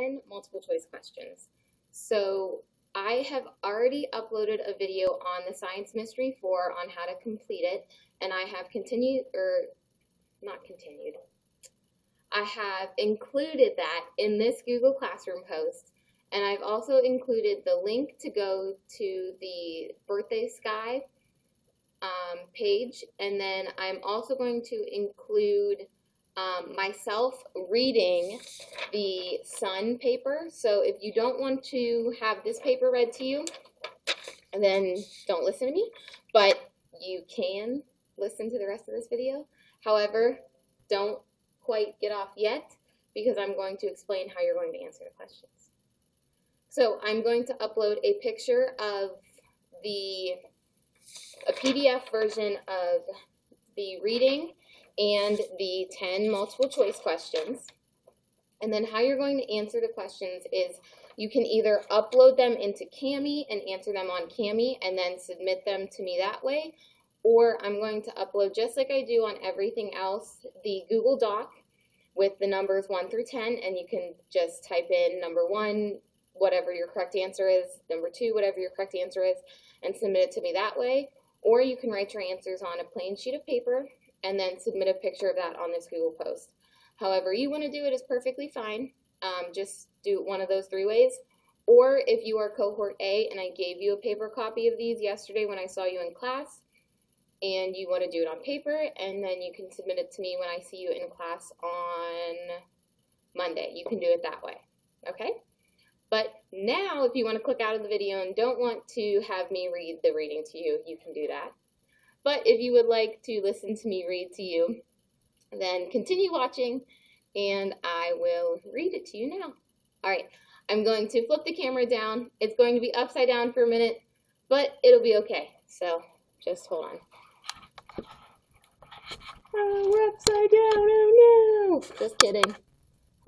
10 multiple choice questions. So I have already uploaded a video on the Science Mystery 4 on how to complete it, and I have continued, or not continued, I have included that in this Google Classroom post, and I've also included the link to go to the Birthday Sky um, page, and then I'm also going to include um, myself reading the Sun paper. So if you don't want to have this paper read to you, then don't listen to me, but you can listen to the rest of this video. However, don't quite get off yet because I'm going to explain how you're going to answer the questions. So I'm going to upload a picture of the a PDF version of the reading and the 10 multiple choice questions. And then how you're going to answer the questions is you can either upload them into Kami and answer them on Kami and then submit them to me that way, or I'm going to upload, just like I do on everything else, the Google Doc with the numbers 1 through 10, and you can just type in number 1, whatever your correct answer is, number 2, whatever your correct answer is, and submit it to me that way. Or you can write your answers on a plain sheet of paper and then submit a picture of that on this Google post. However you want to do it is perfectly fine. Um, just do one of those three ways. Or if you are cohort A and I gave you a paper copy of these yesterday when I saw you in class, and you want to do it on paper, and then you can submit it to me when I see you in class on Monday. You can do it that way, okay? But now, if you want to click out of the video and don't want to have me read the reading to you, you can do that. But if you would like to listen to me read to you, then continue watching and I will read it to you now. All right, I'm going to flip the camera down. It's going to be upside down for a minute, but it'll be okay. So just hold on. Oh, we're upside down. Oh no. Just kidding.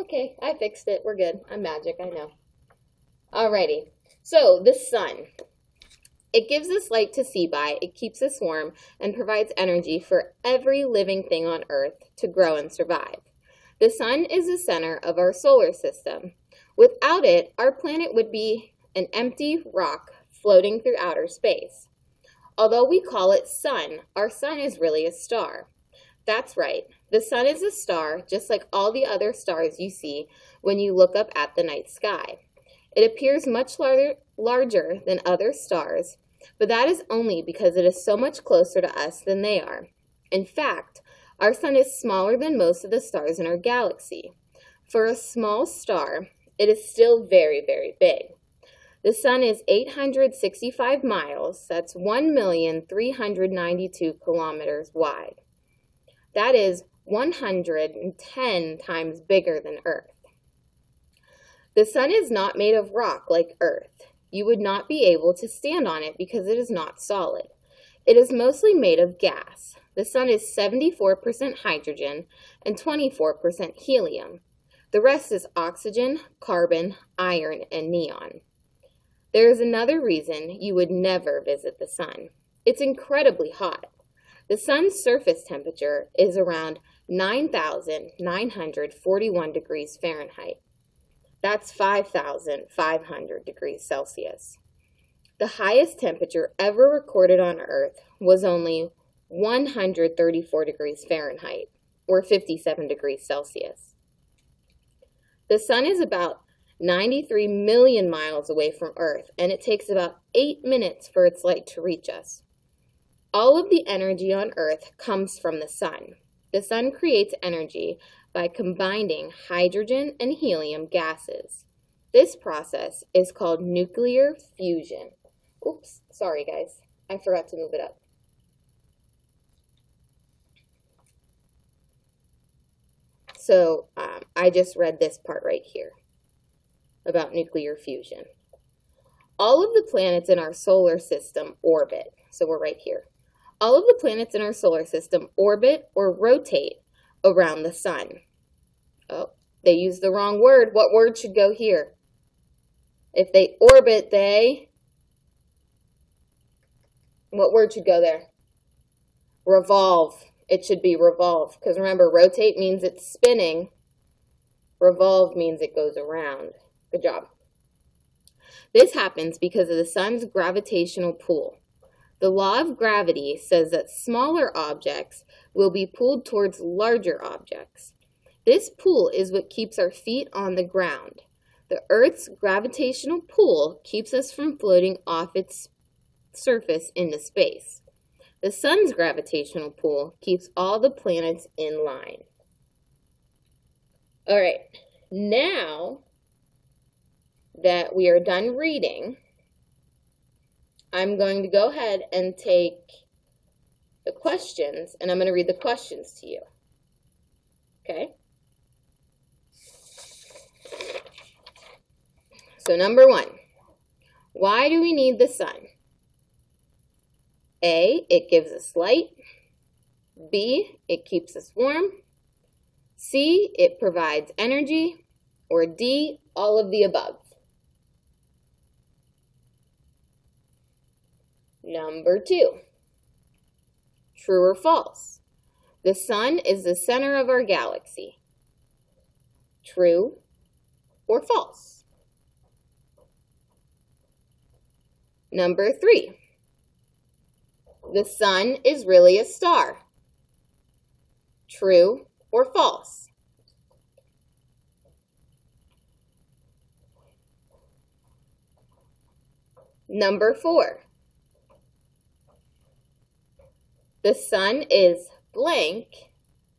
Okay, I fixed it. We're good. I'm magic, I know. Alrighty. So, the sun. It gives us light to see by, it keeps us warm, and provides energy for every living thing on Earth to grow and survive. The sun is the center of our solar system. Without it, our planet would be an empty rock floating through outer space. Although we call it sun, our sun is really a star. That's right, the sun is a star just like all the other stars you see when you look up at the night sky. It appears much larger, larger than other stars, but that is only because it is so much closer to us than they are. In fact, our sun is smaller than most of the stars in our galaxy. For a small star, it is still very, very big. The sun is 865 miles, that's 1,392 kilometers wide. That is 110 times bigger than Earth. The sun is not made of rock like Earth. You would not be able to stand on it because it is not solid. It is mostly made of gas. The sun is 74% hydrogen and 24% helium. The rest is oxygen, carbon, iron, and neon. There is another reason you would never visit the sun. It's incredibly hot. The sun's surface temperature is around 9,941 degrees Fahrenheit. That's 5,500 degrees Celsius. The highest temperature ever recorded on Earth was only 134 degrees Fahrenheit, or 57 degrees Celsius. The sun is about 93 million miles away from Earth, and it takes about 8 minutes for its light to reach us. All of the energy on Earth comes from the sun. The sun creates energy by combining hydrogen and helium gases. This process is called nuclear fusion. Oops, sorry guys, I forgot to move it up. So um, I just read this part right here about nuclear fusion. All of the planets in our solar system orbit. So we're right here. All of the planets in our solar system orbit or rotate around the sun. Oh, they used the wrong word. What word should go here? If they orbit, they... What word should go there? Revolve. It should be revolve. Because remember, rotate means it's spinning. Revolve means it goes around. Good job. This happens because of the sun's gravitational pull. The law of gravity says that smaller objects will be pulled towards larger objects. This pull is what keeps our feet on the ground. The Earth's gravitational pull keeps us from floating off its surface into space. The sun's gravitational pull keeps all the planets in line. All right, now that we are done reading, I'm going to go ahead and take the questions and I'm going to read the questions to you. Okay? So, number one, why do we need the sun? A, it gives us light. B, it keeps us warm. C, it provides energy. Or D, all of the above. Number two, true or false? The sun is the center of our galaxy. True or false? Number three, the sun is really a star. True or false? Number four, the sun is blank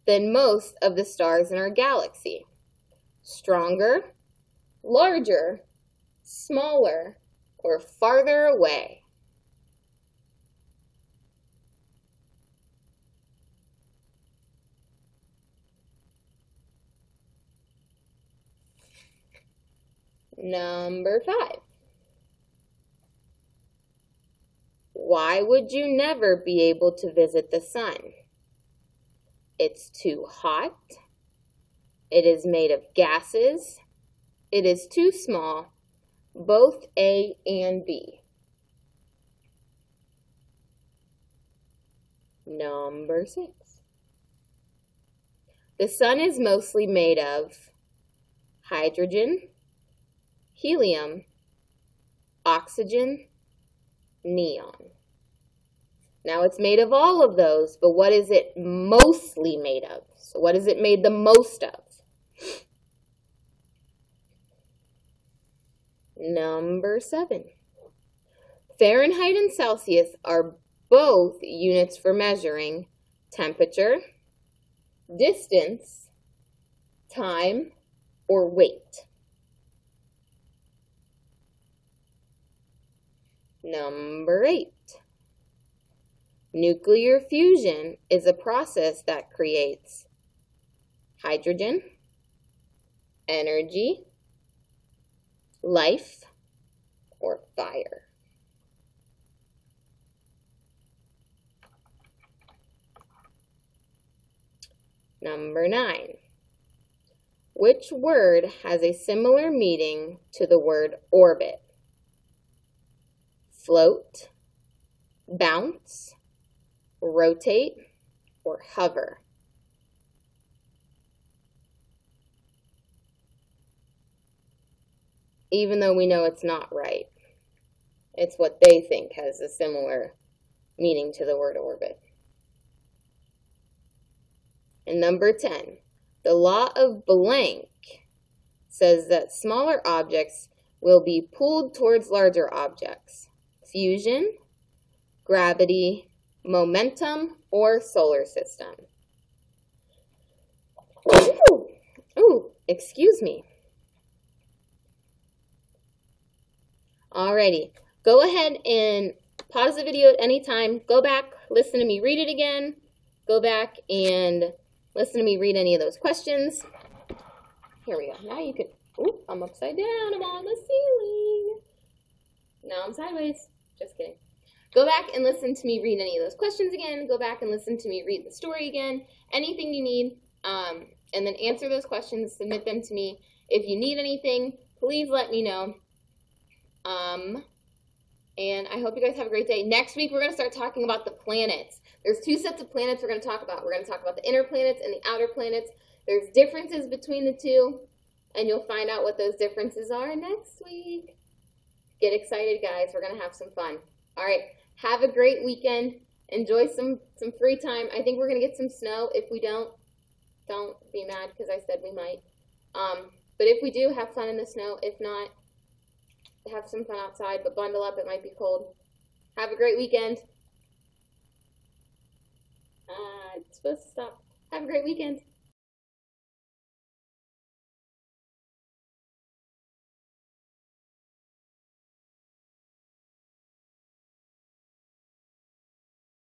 than most of the stars in our galaxy. Stronger, larger, smaller, or farther away. Number five. Why would you never be able to visit the sun? It's too hot. It is made of gases. It is too small. Both A and B. Number six. The sun is mostly made of hydrogen, helium, oxygen, neon. Now it's made of all of those, but what is it mostly made of? So what is it made the most of? Number seven. Fahrenheit and Celsius are both units for measuring temperature, distance, time, or weight. Number eight. Nuclear fusion is a process that creates hydrogen, energy, life, or fire. Number nine. Which word has a similar meaning to the word orbit? float, bounce, rotate, or hover. Even though we know it's not right. It's what they think has a similar meaning to the word orbit. And number 10, the law of blank says that smaller objects will be pulled towards larger objects fusion, gravity, momentum, or solar system. Ooh, ooh, excuse me. Alrighty, go ahead and pause the video at any time. Go back, listen to me read it again. Go back and listen to me read any of those questions. Here we go. Now you can, ooh, I'm upside down. I'm on the ceiling. Now I'm sideways. Just kidding. Go back and listen to me read any of those questions again. Go back and listen to me read the story again. Anything you need, um, and then answer those questions. Submit them to me. If you need anything, please let me know. Um, and I hope you guys have a great day. Next week, we're going to start talking about the planets. There's two sets of planets we're going to talk about. We're going to talk about the inner planets and the outer planets. There's differences between the two. and you'll find out what those differences are next week. Get excited, guys. We're going to have some fun. All right. Have a great weekend. Enjoy some, some free time. I think we're going to get some snow. If we don't, don't be mad because I said we might. Um, but if we do, have fun in the snow. If not, have some fun outside, but bundle up. It might be cold. Have a great weekend. Uh, it's supposed to stop. Have a great weekend.